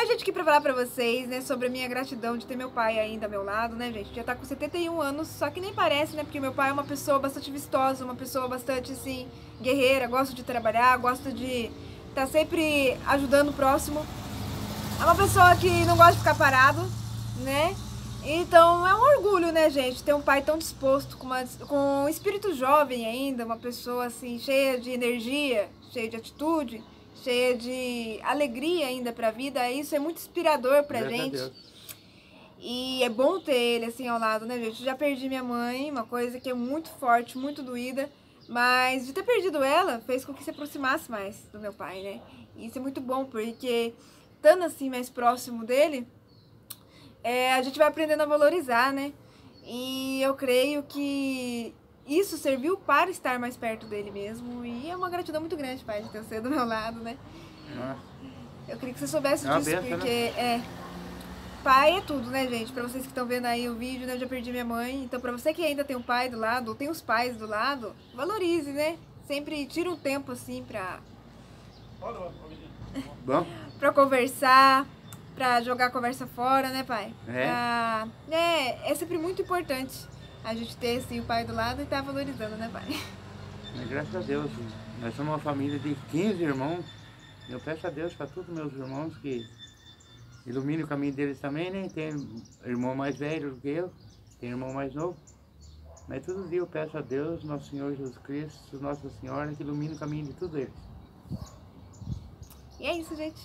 Mas, gente, aqui pra falar pra vocês, né, sobre a minha gratidão de ter meu pai ainda ao meu lado, né, gente? Já tá com 71 anos, só que nem parece, né? Porque meu pai é uma pessoa bastante vistosa, uma pessoa bastante, assim, guerreira, gosta de trabalhar, gosta de tá sempre ajudando o próximo. É uma pessoa que não gosta de ficar parado, né? Então é um orgulho, né, gente, ter um pai tão disposto, com, uma, com um espírito jovem ainda, uma pessoa assim, cheia de energia, cheia de atitude cheia de alegria ainda pra vida. Isso é muito inspirador pra Graças a gente. Deus. E é bom ter ele assim ao lado, né, gente? Eu já perdi minha mãe, uma coisa que é muito forte, muito doída. Mas de ter perdido ela fez com que se aproximasse mais do meu pai, né? E isso é muito bom, porque estando assim mais próximo dele, é, a gente vai aprendendo a valorizar, né? E eu creio que isso serviu para estar mais perto dele mesmo. E é uma gratidão muito grande, pai, de ter você do meu lado, né? Nossa. Eu queria que você soubesse É disso, benção, né? porque é. Pai é tudo, né, gente? Pra vocês que estão vendo aí o vídeo, né? Eu já perdi minha mãe. Então, pra você que ainda tem um pai do lado, ou tem os pais do lado, valorize, né? Sempre tira um tempo assim pra, Bom, pra conversar, pra jogar a conversa fora, né, pai? É. Pra- é, é sempre muito importante a gente ter assim, o pai do lado e estar valorizando, né, pai? mas graças a Deus, nós somos uma família de 15 irmãos. Eu peço a Deus para todos meus irmãos que ilumine o caminho deles também, né? Tem irmão mais velho do que eu, tem irmão mais novo. Mas todo dia eu peço a Deus, nosso Senhor Jesus Cristo, Nossa Senhora, que ilumine o caminho de todos eles. E é isso, gente.